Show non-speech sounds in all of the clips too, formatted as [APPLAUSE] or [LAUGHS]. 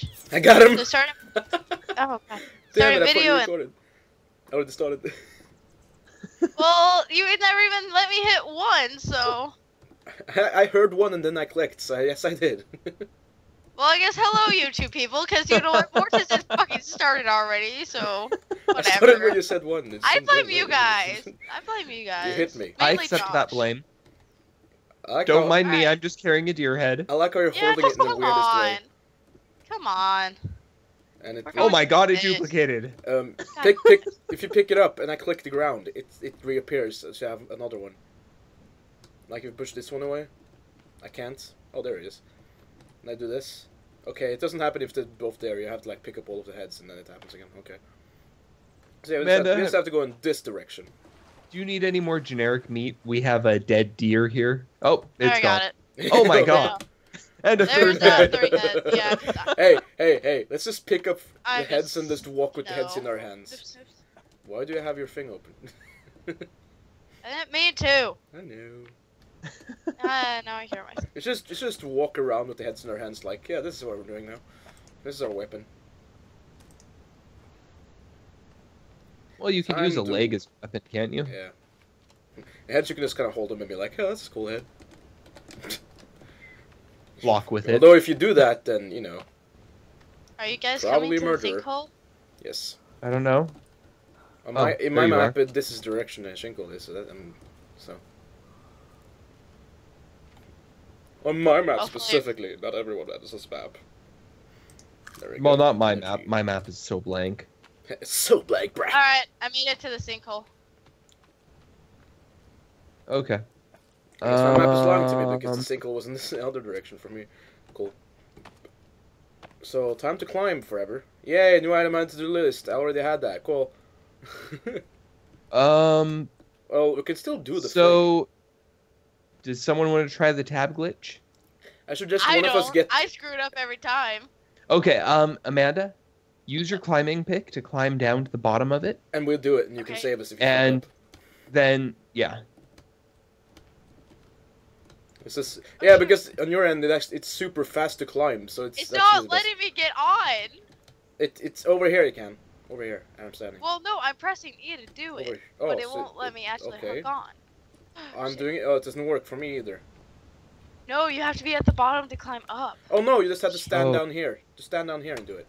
shit. I got him. So start. [LAUGHS] Oh god. Damn Start it! a I thought you video and recorded. I already started. [LAUGHS] well, you never even let me hit one. So I I heard one and then I clicked. So yes, I did. [LAUGHS] well, I guess hello, you two people, because you know what, Mortis has fucking started already. So I started when you said one. It's I blame you guys. I blame you guys. You hit me. I Mainly accept that blame. Like Don't how- mind me. Alright. I'm just carrying a deer head. I like how you're Yeah, holding it in the weirdest on. way. Come on. And it Oh my god, it duplicated. um [LAUGHS] pick pick if you pick it up and I click the ground, it it reappears. So you have another one. Like if you push this one away, I can't. Oh, there it is. And I do this. Okay, it doesn't happen if they're both there. You have to like pick up all of the heads and then it happens again. Okay. So yeah, we, just have, Amanda- we just have to go in this direction. Do you need any more generic meat? We have a dead deer here. Oh, it's I gone. it. Oh my [LAUGHS] god. And a There's third head. three heads. Yeah. [LAUGHS] hey, hey, hey! Let's just pick up the heads just- and just walk with the heads in our hands. Oops, oops. Why do you have your thing open? [LAUGHS] me didn't mean to. I know. Uh, [LAUGHS] now I hear myself. It's just it's just walk around with the heads in our hands, like, yeah, this is what we're doing now. This is our weapon. Well, you can Time use a to- leg as a weapon, can't you? Yeah. The heads you can just kind of hold them and be like, oh, that's a cool head. Block with it. Although if you do that, then you know, Are you guys Probably coming to murderer. the sinkhole? yes. I don't know. On Oh, my, in my map, it, this is direction and Shingle is, so that um, so. On my map Hopefully- specifically, not everyone has this map. There we Well, go. not my There map. My map is so blank. [LAUGHS] It's so blank, bruh. Alright, I made it to the sinkhole. Okay. I guess my map is lying to me Um, because the sinkhole was in the [LAUGHS] other direction for me. Cool. So, time to climb forever. Yay, new item added to the list. I already had that. Cool. [LAUGHS] Um. well, we can still do the thing. So, does someone want to try the tab glitch? I suggest I one of us get. I screwed up every time. Okay. Um, Amanda, use your climbing pick to climb down to the bottom of it. And we'll do it, and you can save us if you And- Then, yeah. It's just yeah, because on your end it actually, it's super fast to climb, so it's. It's not letting me get on. It it's over here. You can over here. I'm standing. Well, no, I'm pressing E to do Over it. Oh, but it so won't let me actually okay. hook on. [GASPS] I'm Shit. doing it. Oh, it doesn't work for me either. No, you have to be at the bottom to climb up. Oh no, you just have to stand Oh. down here. Just stand down here and do it.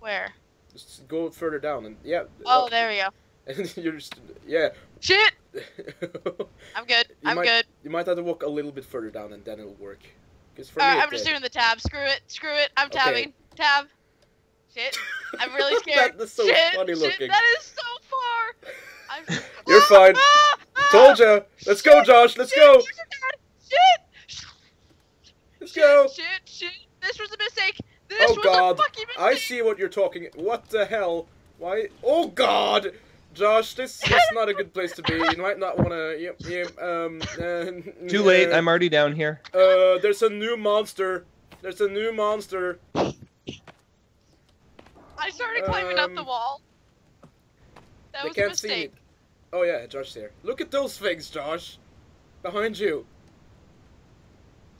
Where? Just go further down and yeah. Oh, uh, there we go. And [LAUGHS] you're just yeah. Shit! [LAUGHS] I'm good. You I'm might- good. You might have to walk a little bit further down and then it'll work. Because for Alright, me, I'm just did. doing the tab. Screw it. Screw it. I'm Okay. tabbing. Tab. Shit. I'm really [LAUGHS] scared. That's so shit, funny shit, looking. That is so far. I'm... [LAUGHS] You're fine. Ah, ah, Told you. Let's go, Josh. Let's shit, go. Shit. Let's Shit. go. Shit. Shit. This was a mistake. This Oh was God. a fucking mistake. I see what you're talking. What the hell? Why? Oh God. Josh, this is not a good place to be. You might not want to. Yep, yep. Um. uh, Too late. uh, I'm already down here. Uh, there's a new monster. There's a new monster. I started climbing up the Um, wall. That they was a can't see me. mistake. Oh yeah, Josh's here. Look at those things, Josh. Behind you.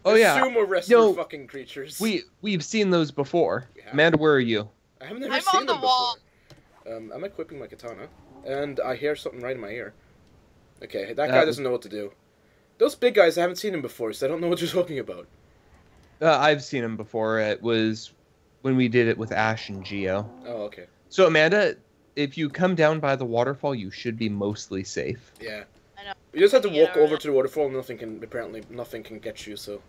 Oh They're yeah. Sumo wrestler No. fucking creatures. We we've seen those before. We have. Amanda, where are you? I have never I'm seen on the them wall. before. Um, I'm equipping my katana, and I hear something right in my ear. Okay, that That guy was- doesn't know what to do. Those big guys, I haven't seen him before, so I don't know what you're [LAUGHS] talking about. Uh, I've seen him before. It was when we did it with Ash and Geo. Oh, okay. So Amanda, if you come down by the waterfall, you should be mostly safe. Yeah. I know. You just have to Yeah, walk over know. to the waterfall. Nothing can apparently nothing can get you. So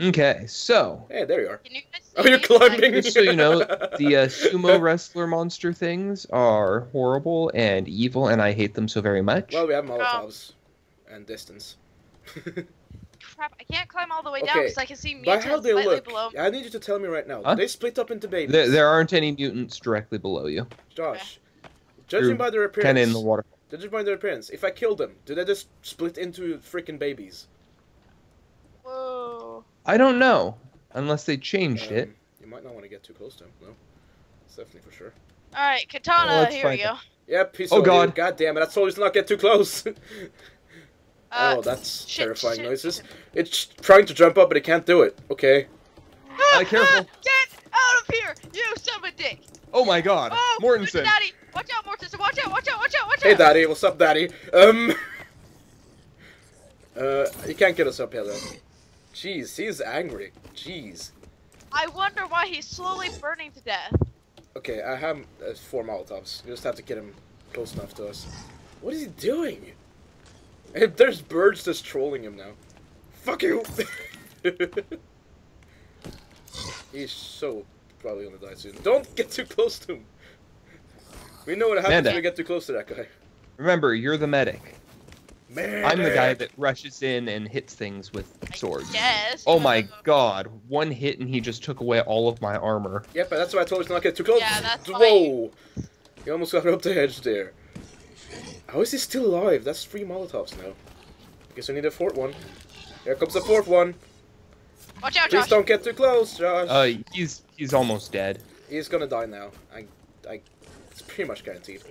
Okay, so hey, there you are. Can you guys Oh, you're climbing. Just so you know, the uh, [LAUGHS] sumo wrestler monster things are horrible and evil, and I hate them so very much. well, we have Molotovs and distance. [LAUGHS] Crap, I can't climb all the way down Okay, because I can see By how they slightly look, below me. I need you to tell me right now. Huh? They split up into babies. there, there aren't any mutants directly below you. Josh, judging You're by their appearance, of in the water. judging by their appearance, if I kill them, do they just split into freaking babies? Whoa. I don't know, unless they changed it. Um, You might not want to get too close to them. No, that's definitely for sure. Alright, katana, Well, let's here we find go. Yep, he Oh, saw you. God. God damn it! I told you to not get too close. [LAUGHS] Uh, oh, that's shit, terrifying shit, noises. shit. It's trying to jump up, but it can't do it. Okay. Uh, careful. Get out of here, you son of a dick! Oh my god. Oh, Mortensen. Daddy! Watch out, Mortensen! Watch out! Watch out! Watch out! Watch out. Hey, out! Daddy. What's up, Daddy? Um. [LAUGHS] Uh, you can't get us up here, though. Jeez, he's angry. Jeez. I wonder why he's slowly burning to death. Okay, I have uh, four Molotovs. You just have to get him close enough to us. What is he doing? [LAUGHS] Hey, There's birds just trolling him now. Fuck you! [LAUGHS] He's so probably gonna die soon. Don't get too close to him. We know what happens Amanda. when we get too close to that guy. Remember, you're the medic. Man, I'm the guy that rushes in and hits things with swords. Yes. Oh my god. One hit and he just took away all of my armor. Yep, but that's why I told you to not get too close. Yeah, that's why Whoa! You almost got up the edge there. How is he still alive? That's three Molotovs now. Guess we need a fourth one. Here comes the fourth one. Watch out, Please Josh. don't get too close, Josh. Uh, he's he's almost dead. He's gonna die now. I, I, it's pretty much guaranteed.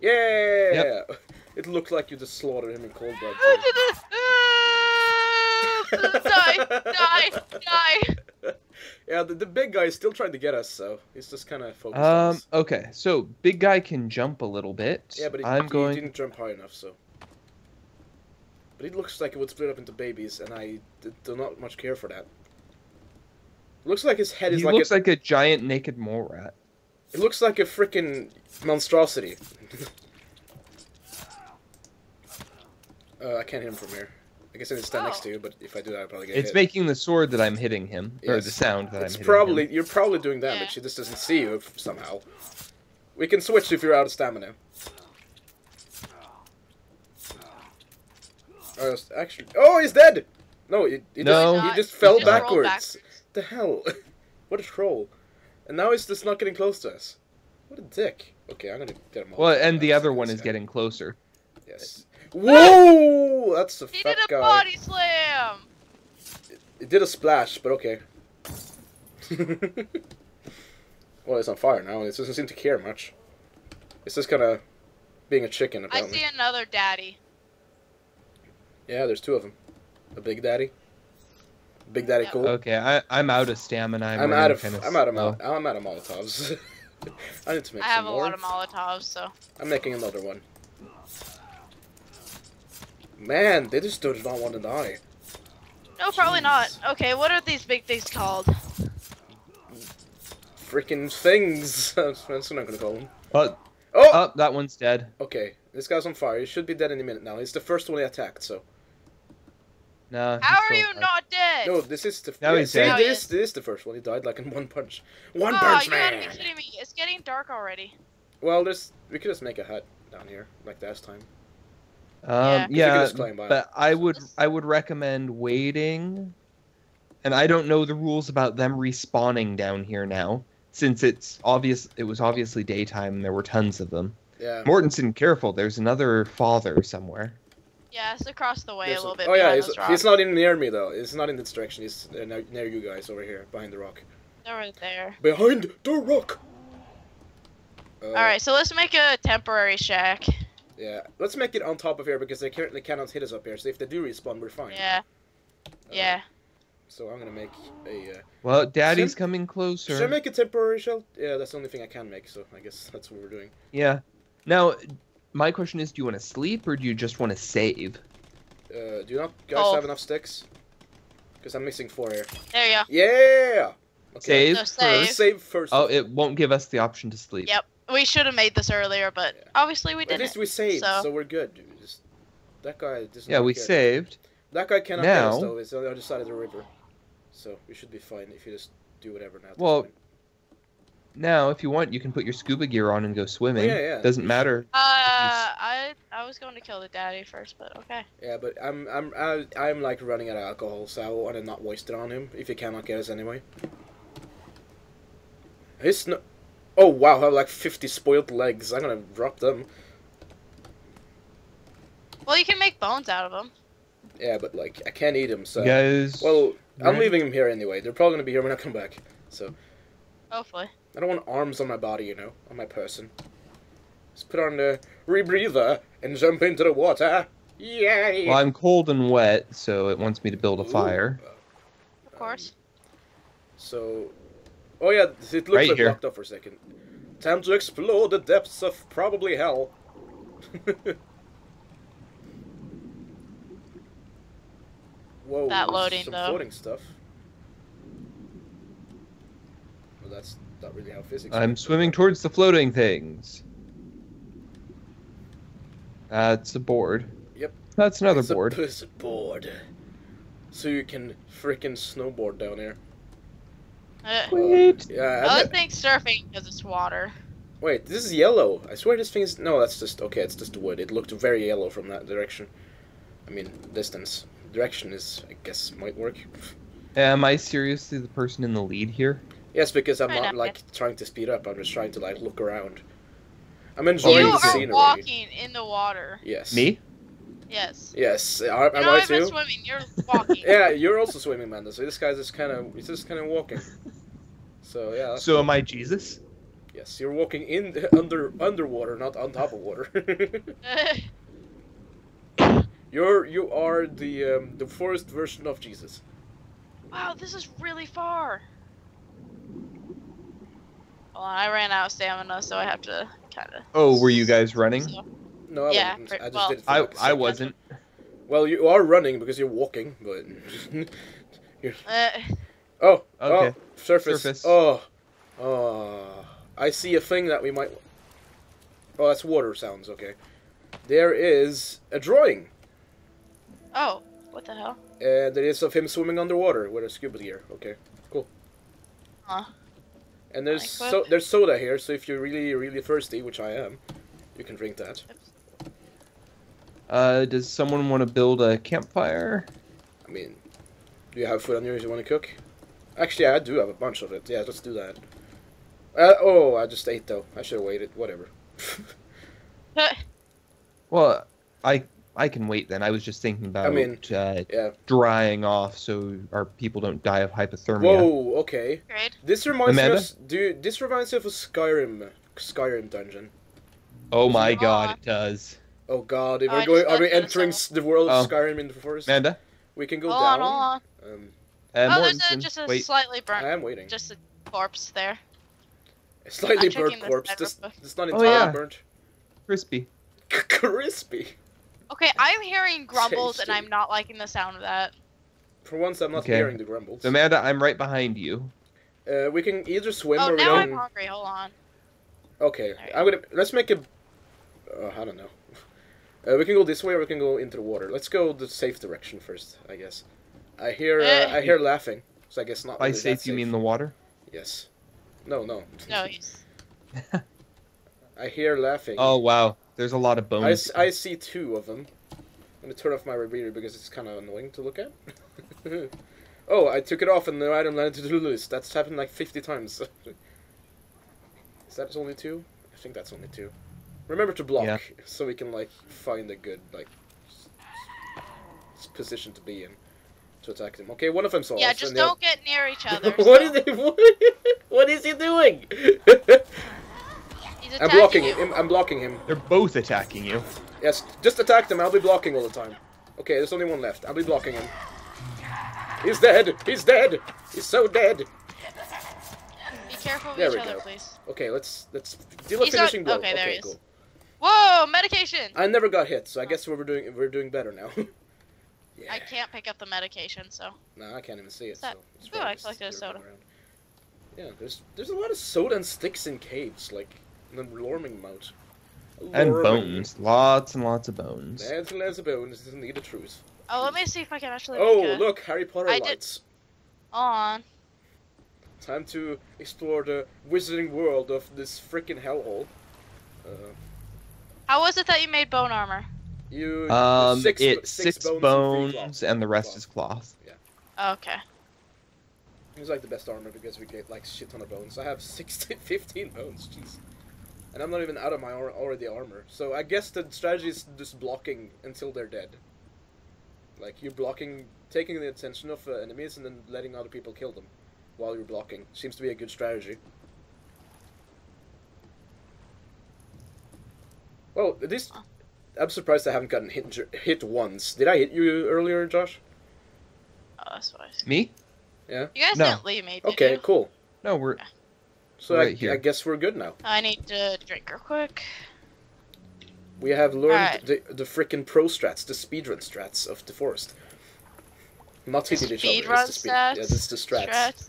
Yeah! It looked like you just slaughtered him in cold blood. too. die! [LAUGHS] Die! Die! yeah, the, the big guy is still trying to get us, so he's just kind of focused on Um, us. okay, so big guy can jump a little bit. Yeah, but he, I'm he going. didn't jump high enough, so. But it looks like it would split up into babies, and I do not much care for that. Looks like his head is He like looks a, like a giant naked mole rat. it looks like a freaking monstrosity. [LAUGHS] uh, I can't hit him from here. I guess I need to stand next Oh. to you, but if I do that, I'll probably get It's hit. making the sword that I'm hitting him, or the sound that It's I'm hitting probably him. you're probably doing damage. Yeah. He just doesn't see you somehow. We can switch if you're out of stamina. Oh, actually, oh, he's dead. No, he, he No. just, he Not- just fell just rolled backwards. The hell? [LAUGHS] what a troll! And now he's just not getting close to us. What a dick. Okay, I'm gonna get him. all Well, and the other one is guy. getting closer. Yes. Whoa! That's a He fat did a guy. body slam! It did a splash, but okay. [LAUGHS] well, it's on fire now. It doesn't seem to care much. It's just kind of being a chicken, I see another daddy. Yeah, there's two of them. A big daddy. Big daddy Yeah. cool. Okay, I, I'm out of stamina. I'm, I'm out of kinda I'm out of slow. I'm out of Molotovs. [LAUGHS] I need to make I some have a lot of Molotovs, so. I'm making another one. Man, they just do not want to die. No, probably not. Okay, what are these big things called? Freaking things. That's [LAUGHS] what I'm gonna call them. Oh, Oh, oh, that one's dead. okay. This guy's on fire. He should be dead any minute now. He's the first one he attacked, so. Nah. he's How are you alive. not dead? No, this is the. Now yeah, he's dead. Now he this, this is the first one. He died like in one punch. One oh, punch you gotta be kidding me. It's getting dark already. Well, there's. We could just make a hut down here like last time. Um, Yeah. could yeah, just climb but I would I would recommend waiting. And I don't know the rules about them respawning down here now, since it's obvious it was obviously daytime and there were tons of them. Yeah. Mortensen, careful! There's another father somewhere. Yeah, it's across the way There's a little a- bit oh yeah, behind he's, he's not even near me though. He's not in this direction. He's uh, near, near you guys over here behind the rock. They're right there. Behind the rock. Uh, All right, so let's make a temporary shack. Yeah. Let's make it on top of here because they currently cannot hit us up here. So if they do respawn, we're fine. Yeah. Uh, Yeah. So I'm gonna make a. Uh, Well, Daddy's Should- coming closer. should I make a temporary shelter? Yeah, that's the only thing I can make. So I guess that's what we're doing. Yeah. Now, my question is, do you want to sleep or do you just want to save? Uh, do you not guys Oh. have enough sticks? Because I'm missing four here. There you go. Yeah. Okay. Save So first. save. Save first. Oh, it won't give us the option to sleep. Yep. We should have made this earlier, but Yeah. obviously we didn't. At least we saved, so, so- we're good. dude. Just, that guy doesn't. Yeah, we care. saved. That guy cannot get us Now- though. It's on the other side of the river, so we should be fine if you just do whatever now. Well, point. Now, if you want, you can put your scuba gear on and go swimming. Oh, yeah, yeah. Doesn't matter. Uh, I I was going to kill the daddy first, but okay. yeah, but I'm I'm I, I'm like running out of alcohol, so I want to not waste it on him if he cannot get us anyway. His no. Oh wow, I have like 50 spoiled legs. I'm gonna drop them. Well, you can make bones out of them. Yeah, but like I can't eat them, so. You guys. Well, I'm ready? leaving him here anyway. They're probably gonna be here when I come back. So Hopefully. I don't want arms on my body, you know, on my person. Just put on the rebreather and jump into the water. Yay! Well, I'm cold and wet, so it wants me to build a Ooh. fire. Of course. Um, so, oh yeah, it looks Right like here. blocked off for a second. Time to explore the depths of probably hell. [LAUGHS] Whoa, That loading, some though. floating stuff. Well, that's not really how physics. I'm works, swimming towards the floating things. That's a board. Yep. That's another it's board. A pussy board. So you can frickin' snowboard down here. Uh, Wait. Yeah. I I would think surfing because it's water. Wait, this is yellow. I swear this thing is. No, that's just. Okay, it's just wood. It looked very yellow from that direction. I mean, distance. Direction is, I guess, might work. Am I seriously the person in the lead here? Yes, because I'm not, like, trying to speed up. I'm just trying to, like, look around. I'm enjoying you the are scenery. walking in the water. Yes. Me? Yes. Yes. Are, You're am not I even too? swimming. You're walking. [LAUGHS] Yeah, you're also swimming, Manda. So this guy's just kind of. He's just kind of walking. [LAUGHS] So, yeah. That's So am I Jesus? Yes, you're walking in under underwater, not on top of water. [LAUGHS] you're you are the um, the forest version of Jesus. wow, this is really far. Hold on, I ran out of stamina, so I have to kind of. Oh, were you guys running? No, I Yeah, wasn't. pretty- I just well- did it for I like a I wasn't. Well, you are running because you're walking, but [LAUGHS] Uh, oh, Okay. oh, surface. Surface. Oh, oh, I see a thing that we might. Oh, that's water sounds. Okay, there is a drawing, oh, what the hell? and it is of him swimming underwater with a scuba gear. Okay, cool. Huh. And there's so there's soda here, so if you're really really thirsty, which I am, you can drink that. Uh, does someone want to build a campfire? I mean, do you have food on yours you want to cook? Actually, I do have a bunch of it. Yeah, let's do that. Uh, oh, I just ate though. I should have waited. Whatever. [LAUGHS] Well, I I can wait then. I was just thinking about mean, uh, Yeah. drying off so our people don't die of hypothermia. Whoa. Okay. Great. This reminds me. Of, do this reminds me of a Skyrim Skyrim dungeon. Oh my Aw. god, it does. Oh God, if Oh, we're I going, are we entering the world of Oh. Skyrim in the forest? Amanda? We can go Hold down. hold on. Um, Uh, oh, there's a, just a wait. slightly burnt, I am waiting. just a corpse there. a slightly I'm burnt corpse. side Just, real quick. it's not Oh, entirely yeah. burnt. Crispy. [LAUGHS] Crispy. Okay, I'm hearing grumbles and I'm not liking the sound of that. For once, I'm not Okay. hearing the grumbles. So Amanda, I'm right behind you. Uh, we can either swim Oh, or we now can. I'm hungry. Hold on. Okay, Alright. I'm gonna let's make a. Uh, I don't know. [LAUGHS] Uh, we can go this way or we can go into the water. Let's go the safe direction first, I guess. I hear uh, Eh. I hear laughing, so I guess not. By really that safe, you mean the water? Yes. No, no. No, [LAUGHS] he's. I hear laughing. Oh wow, there's a lot of I, bones. s- I see two of them. I'm gonna turn off my rebreather because it's kind of annoying to look at. [LAUGHS] oh, I took it off and the item landed to the list. That's happened like 50 times. [LAUGHS] Is that only two? I think that's only two. Remember to block Yeah. so we can like find a good like s- s- position to be in to attack them. Okay, one of them's off. Yeah, just and the oth- don't get near each other. [LAUGHS] what so- is he? What, [LAUGHS] what is he doing? He's [LAUGHS] I'm blocking you. him. I'm blocking him. They're both attacking you. Yes, just attack them. I'll be blocking all the time. Okay, there's only one left. I'll be blocking him. He's dead. He's dead. He's so dead. Be careful of There each we other, go. please. Okay, let's let's deal a He's not- finishing blow. okay, there he is. cool. Whoa, medication! I never got hit, so I guess we're doing we're doing better now. Yeah. I can't pick up the medication, so. No, I can't even see it. What's that? So it's Ooh, I just collected a soda. around. Yeah, there's there's a lot of soda and sticks in caves, like in the Lorming Mount. And bones. Lots and lots of bones. There's lots of bones. This is indeed the truth. Oh, let me see if I can actually. Oh, make a... look, Harry Potter I did- lights. On. Time to explore the wizarding world of this freaking hellhole. Uh, How was it that you made bone armor? You Um, six, it's six, six, bones, bones, and, and the rest Cloth. is cloth. Yeah. Okay. It's like the best armor because we get like shit ton of bones. I have 16, [LAUGHS] 15 bones, jeez. And I'm not even out of my ar- already armor. So I guess the strategy is just blocking until they're dead. Like you're blocking, taking the attention of uh, enemies and then letting other people kill them while you're blocking. Seems to be a good strategy. Well, this I'm surprised I haven't gotten hit hit once. Did I hit you earlier, Josh? Oh, that's why. Me? Yeah. You guys No. didn't leave me, Okay, you? cool. No, we're So I, here. I guess we're good now. I need to drink real quick. We have learned Alright. the the freaking pro strats, the speedrun strats of the forest. Not hitting each other. run it's the speed. stats. Yeah, that's the strats. Strats.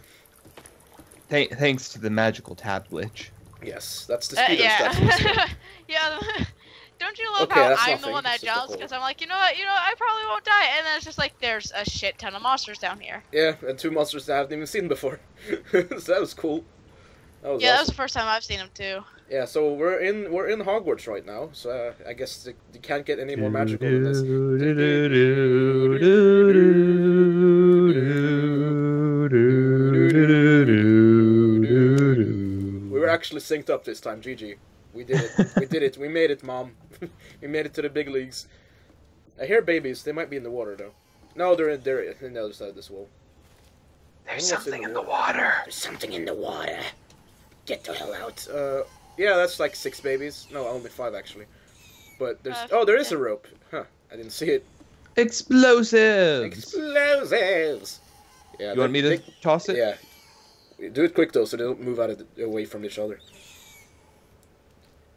th- thanks to the magical tab glitch. Yes, that's the Uh, speedrun strats. [LAUGHS] yeah. [LAUGHS] Don't you love Okay, how I'm the one that jumps because I'm like, you know what, you know, what, I probably won't die, and then it's just like there's a shit ton of monsters down here. yeah, and two monsters that I haven't even seen before. [LAUGHS] so that was cool. That was yeah, that was the first time I've seen them too. Yeah, so we're in we're in Hogwarts right now. So uh, I guess you can't get any more magical than this. We were actually synced up this time, GG. We did it. we did it. We made it, mom. [LAUGHS] we made it to the big leagues. I hear babies. They might be in the water though. No, they're in, they're in the other side of this wall. There's something in in the the water. There's something in the water. Get the hell out. Uh, yeah, that's like six babies. No, only five actually. But there's Uh, oh, there is yeah. a rope. Huh? I didn't see it. Explosives. Explosives. Yeah. you want me they- to toss it? Yeah. Do it quick though, so they don't move out of the, away from each other.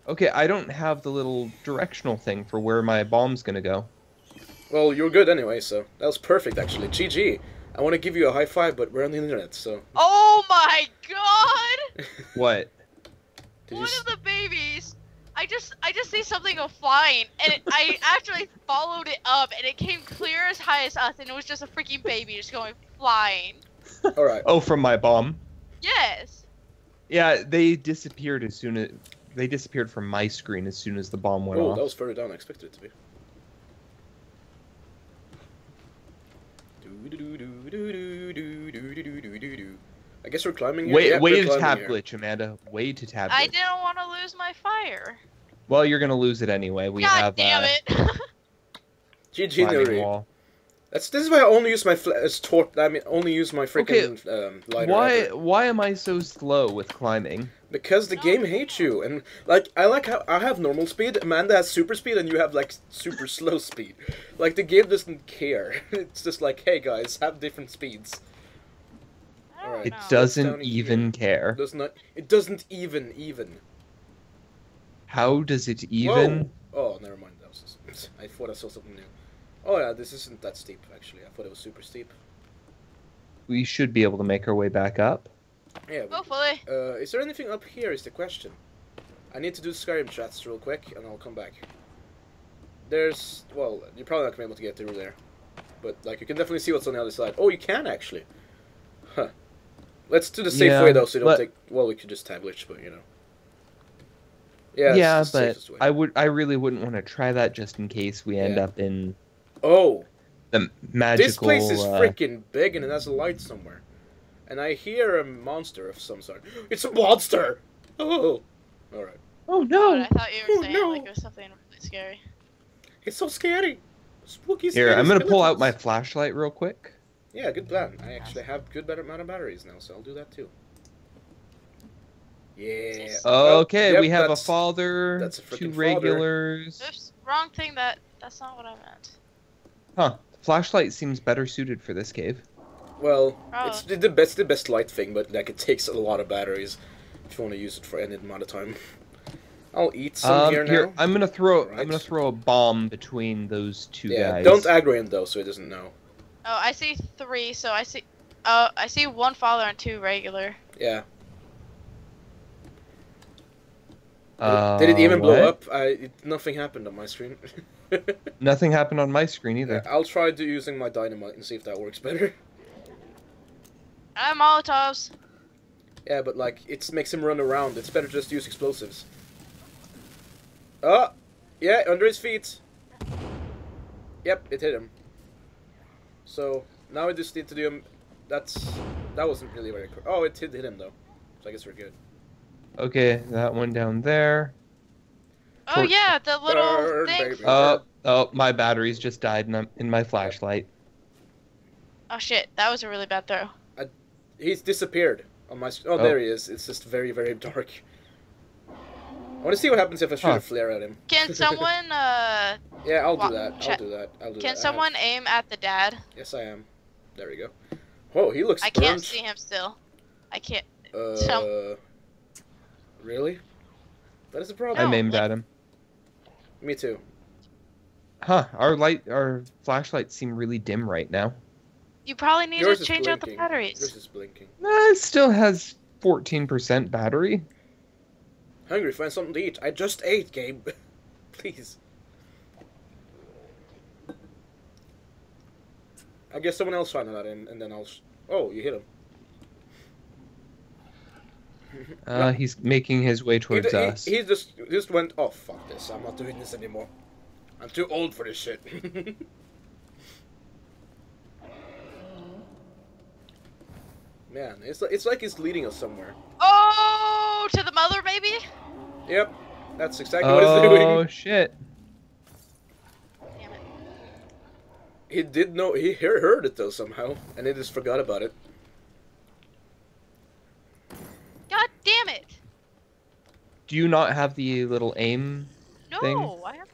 Okay, I don't have the little directional thing for where my bomb's gonna go. Well, you're good anyway, so that was perfect actually. GG. I want to give you a high five, but we're on the internet, so. Oh my god! [LAUGHS] What? Did One of the babies. I just, I just see something go flying, and it, I [LAUGHS] actually followed it up, and it came clear as high as us, and it was just a freaking baby just going flying. All right. Oh, from my bomb. Yes. Yeah, they disappeared as soon as they disappeared from my screen as soon as the bomb went Oh, off. that was further down. I expected it to be. I guess we're climbing here. Wait, Yeah, wait to tab here. glitch, Amanda. Wait to tab I didn't want to lose my fire. Well, you're gonna lose it anyway. We God have damn uh, it! GG Nuri. wall. That's this is why I only use my as tor- I mean, only use my freaking um, lighter. Why? ever. Why am I so slow with climbing? Because the game hates you, and like I like how I have normal speed, Amanda has super speed, and you have like super [LAUGHS] slow speed. Like the game doesn't care. [LAUGHS] It's just like, hey guys, have different speeds. I. It does- doesn't down here. even care. It does not. It doesn't even even. How does it even? Whoa. Oh, never mind. That was just, [LAUGHS] I thought I saw something new. Oh yeah, this isn't that steep actually. I thought it was super steep. We should be able to make our way back up. Yeah. Hopefully. Uh, is there anything up here? Is the question. I need to do Skyrim chats real quick, and I'll come back. There's well, you're probably not gonna be able to get through there, but like you can definitely see what's on the other side. Oh, you can actually. Huh. Let's do the safe Yeah, way though, so you don't but- take. Well, we could just tab glitch, but you know. Yeah. Yeah, it's the but. I would. I really wouldn't want to try that just in case we end Yeah. up in Oh, the magical. this place is uh, freaking big, and it has a light somewhere, and I hear a monster of some sort. [GASPS] It's a monster. Oh. All right. Oh But no! I thought you Oh, were saying no. like it was something really scary. It's so scary. Spooky. Here, scary I'm gonna pull out my flashlight real quick. Yeah, good plan. I actually have good better amount of batteries now, so I'll do that too. Yeah. Oh, Okay, yep, we have a father, that's a two frickin' father. regulars. Oops, wrong thing. That that's not what I meant. Huh? Flashlight seems better suited for this cave. Well, Oh. it's the the best the best light thing, but like it takes a lot of batteries if you want to use it for any amount of time. I'll eat some Um, here here, now. I'm gonna throw. Right. I'm gonna throw a bomb between those two yeah, guys. don't aggro him though, so he doesn't know. Oh, I see three. So I see. Oh, I see one father and two regular. Yeah. Uh, Did it even blow up? I it, nothing happened on my screen. [LAUGHS] Nothing happened on my screen either. I'll try to using my dynamite and see if that works better. I'm Molotovs. Yeah, but like it makes him run around. It's better just to use explosives. Oh, yeah, under his feet. Yep, it hit him. So now we just need to do him. That's that wasn't really very. cor- Oh, it did hit him though. So I guess we're good. Okay, that one down there. Oh Tor- yeah, the little Burn, thing. baby. Oh, oh, my batteries just died in, in my flashlight. Oh shit, that was a really bad throw. He's disappeared on my. Oh, Oh. there he is. It's just very very dark. I want to see what happens if I shoot Huh. a flare at him. Can [LAUGHS] someone uh Yeah, I'll do that. I'll do that. I'll do that. I can have- someone aim at the dad? Yes, I am. There we go. Whoa, he looks I can't see him still. I can't. Uh, Some- really? That is a problem. I'm aimed like- at him. Me too. Huh? Our light, our flashlights seem really dim right now. You probably need Yours to change out the batteries. Yours is blinking. Uh, it still has 14% battery. Hungry, find something to eat. I just ate, Gabe. [LAUGHS] Please. I guess someone else found that in, and then I'll. Oh, you hit him. [LAUGHS] Uh, he's making his way He, towards d- us. he, he just just went. Oh fuck this! I'm not doing this anymore. I'm too old for this shit. [LAUGHS] Man, it's like, it's like he's leading us somewhere. Oh, to the mother, maybe. Yep, that's exactly what it's oh, doing. Oh [LAUGHS] shit! Damn it. He did know he hear- heard it though somehow, and he just forgot about it. God damn it. Do you not have the little aim? No, Thing. I have no aim.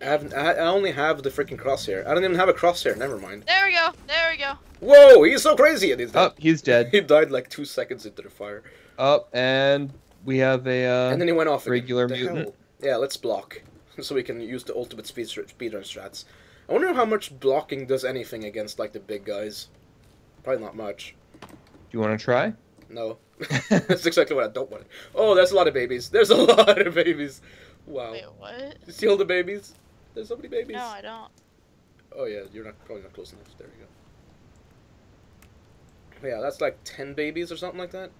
I haven't. I, I only have the freaking crosshair. I don't even have a crosshair. Never mind. There we go. There we go. Whoa, he's so crazy! And he's dead. Oh, he's dead. He died like two seconds into the fire, Up, and we have a. Uh, and then he went off. Again. regular The mutant? hell? Yeah, let's block, [LAUGHS] so we can use the ultimate speed speedrun strats. I wonder how much blocking does anything against like the big guys. Probably not much. do you want to try? No, [LAUGHS] [LAUGHS] that's exactly what I don't want. Oh, there's a lot of babies. There's a lot of babies. Wow. Wait, what? You see all the babies? There's so many babies. No, I don't. Oh yeah, you're not probably not close enough. There we go. But yeah, that's like ten babies or something like that.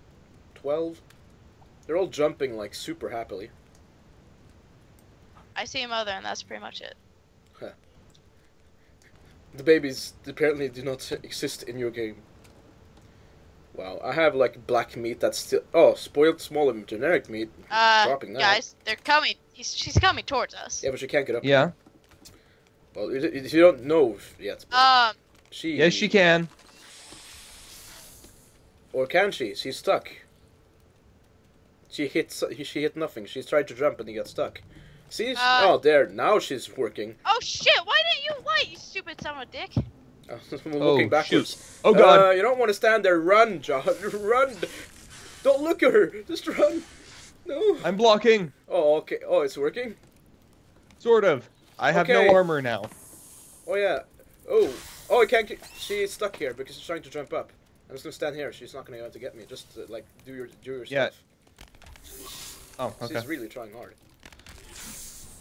Twelve. They're all jumping like super happily. I see a mother, and that's pretty much it. The babies apparently do not exist in your game. Wow, I have like black meat that's still oh spoiled small and generic meat. Uh, Dropping that. guys, they're coming. He's, she's coming towards us. Yeah, but she can't get up. Yeah. Well, if if you don't know yet, Um, she. Yes, she can. Or can she? She's stuck. She hit. She hit nothing. She's tried to jump and he got stuck. See? Uh, oh, there. Now she's working. oh shit! Why didn't you light, you stupid son of a dick? [LAUGHS] I'm Oh, looking backwards. Oh god. Uh, you don't want to stand there. Run, John. [LAUGHS] Run. Don't look at her. Just run. No. I'm blocking. Oh, okay. Oh, it's working. Sort of. I have Okay. no armor now. Oh yeah. Oh. Oh, I can't. She's stuck here because she's trying to jump up. I'm just gonna stand here. She's not gonna be able to get me. Just uh, like do your do your Yeah. stuff. Oh, okay. She's really trying hard.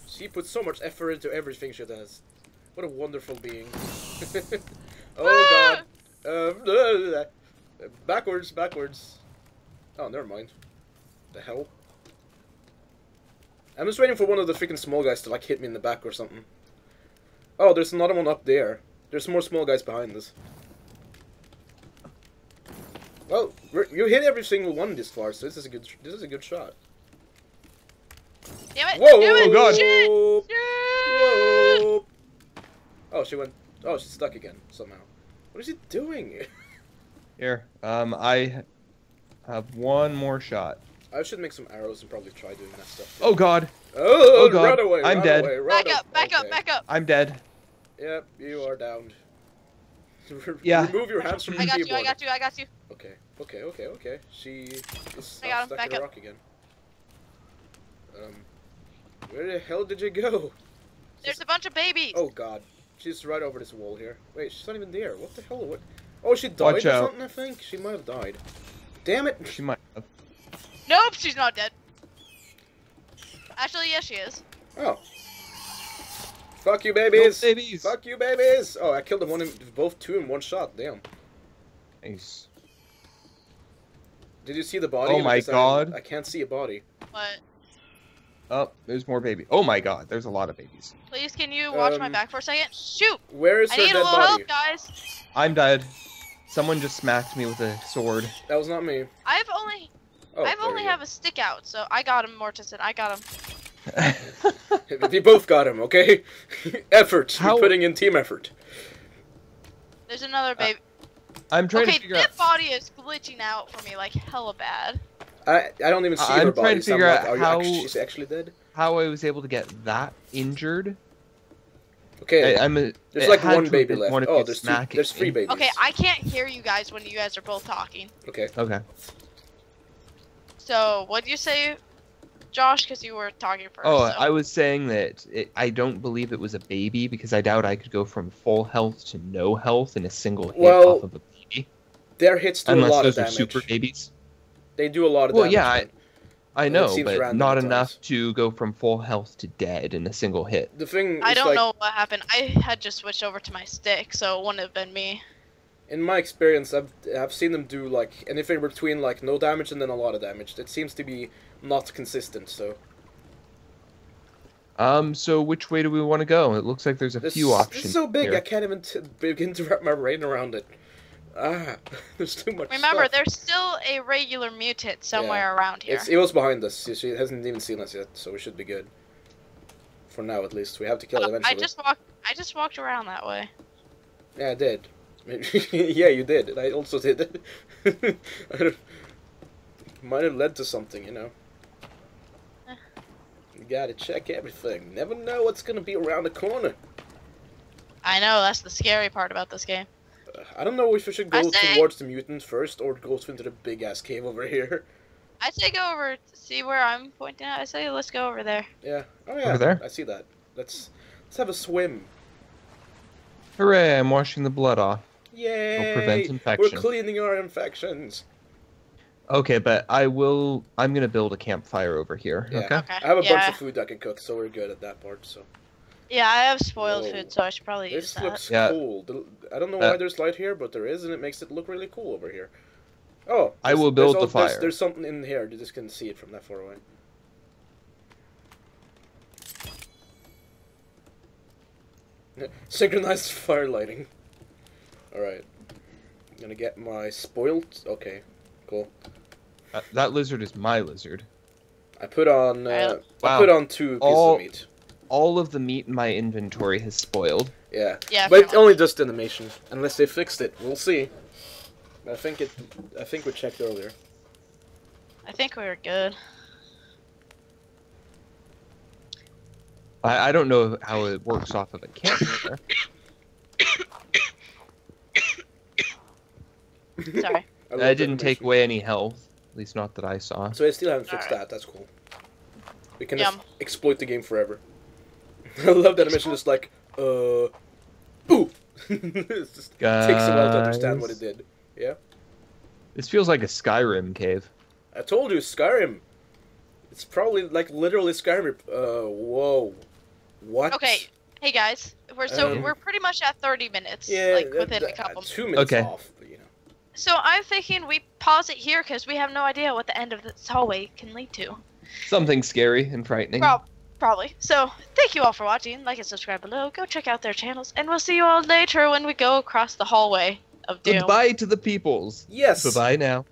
She puts so much effort into everything she does. What a wonderful being. [LAUGHS] oh god. Um, [LAUGHS] backwards, backwards. Oh, never mind. The hell? I'm just waiting for one of the freaking small guys to like hit me in the back or something. Oh, there's another one up there. There's more small guys behind us. Well, we're, you hit every single one this far, so this is a good. This is a good shot. Damn it! Whoa! Damn it! Oh, God. Shit! Whoa! Shit! Whoa! Oh, she went. Oh, she's stuck again somehow. What is he doing? [LAUGHS] Here. Um, I have one more shot. I should make some arrows and probably try doing that stuff. Oh god. Oh, Oh, God. run away! I'm run dead. Away, run Back up! Back up! Back up! I'm dead. Yep, you are downed. [LAUGHS] Yeah. Remove your hands from me. I the got you! I got you! I got you! Okay, okay, okay, okay. She is I got stuck back in a rock again. Um, where the hell did you go? There's a bunch of babies. Oh God, she's right over this wall here. Wait, she's not even there. What the hell? What? Oh, she died Watch or out. something. I think she might have died. Damn it! She might have. Nope, she's not dead. Actually, yes, she is. Oh. Fuck you, No babies! babies. Fuck you, babies! Oh, I killed them one in both two in one shot. Damn. Nice. Did you see the body? Oh my Because I- God. I can't see a body. But Oh, there's more baby. Oh my god, there's a lot of babies. please, can you watch my Um, back for a second? Shoot! Where is I her need a little body? help, guys. I'm dead. Someone just smacked me with a sword. That was not me. I've only, Oh, I've only have a stick out, so I got him, Mortensen. I got him. [LAUGHS] go. we both got him, okay? [LAUGHS] effort. How- We're putting in team effort. There's another baby. I'm trying okay, to figure out. that out. body is glitching out for me like hella bad. I I don't even see I'm her trying body. to so I'm figure out are you how- actually, she's actually dead? How I was able to get that injured? Okay, I, I'm a, there's like one baby left. one of Oh, you there's two, there's three me. babies. Okay, I can't hear you guys when you guys are both talking. Okay. Okay. So, what do you say, Josh? Because you were talking first. Oh, so. I was saying that it, I don't believe it was a baby because I doubt I could go from full health to no health in a single hit Well, off of a baby. Their hits do a Unless lot those of are super babies. They do a lot of Well, damage. yeah, I- I know, but not enough times. to go from full health to dead in a single hit. The thing I don't like, know what happened. I had just switched over to my stick, so it wouldn't have been me. In my experience, I've I've seen them do like anything between like no damage and then a lot of damage. It seems to be not consistent. So Um, so which way do we want to go? It looks like there's a this, few options. This is so big, here. I can't even t- begin to wrap my brain around it. Ah, [LAUGHS] there's too much. Remember, stuff. there's still a regular mutant somewhere around here. It's, it was behind us. You see, it hasn't even seen us yet, so we should be good. For now, at least. We have to kill it Uh, eventually. I just walked. I just walked around that way. Yeah, I did. [LAUGHS] yeah, you did. And I also did. [LAUGHS] I don't... Might have led to something, you know. [SIGHS] You gotta check everything. Never know what's gonna be around the corner. I know that's the scary part about this game. Uh, I don't know if we should go say- towards the mutant first or go into the big ass cave over here. I say go over. To see where I'm pointing at. I say let's go over there. Yeah. Oh yeah. Over there? I see that. Let's let's have a swim. Hooray! I'm washing the blood off. Yay! prevent We're cleaning our infections. Okay, but I will. I'm gonna build a campfire over here. Yeah. Okay. Okay. I have a bunch of food I can cook, so we're good at that part. So Yeah, I have spoiled Whoa. food, so I should probably use this looks Yeah. cool. I don't know Uh, why there's light here, but there is, and it makes it look really cool over here. Oh, I will build the al- there's- fire. There's, something in here. You just can see it from that far away. [LAUGHS] Synchronized fire lighting. Alright. I'm gonna get my spoiled. Okay, cool. Uh, that lizard is my lizard. I put on. Uh, Alright. I put on two pieces All- of meat. All of the meat in my inventory has spoiled. Yeah, Yeah, but pretty it's much. only just animation, unless they fixed it. We'll see. I think it. I think we checked earlier. I think we were good. I, I don't know how it works off of a campfire. [LAUGHS] [LAUGHS] Sorry. love I didn't take away any health, at least not that I saw. So I still haven't fixed Alright. that. That's cool. We can Yum. just exploit the game forever. [LAUGHS] I love that animation. Just like, uh, ooh. [LAUGHS] it just takes a while to understand what it did. Yeah, This feels like a Skyrim cave. I told you, Skyrim. It's probably like literally Skyrim. Uh, whoa, what? Okay, hey guys, we're so Um, we're pretty much at 30 minutes, Yeah, like within uh, a couple. Two minutes Okay. off, but you know. So I'm thinking we pause it here because we have no idea what the end of this hallway can lead to. Something scary and frightening. Prob- probably. So thank you all for watching. Like and subscribe below. Go check out their channels, and we'll see you all later when we go across the hallway of doom. Goodbye to the peoples. Yes. Bye bye now.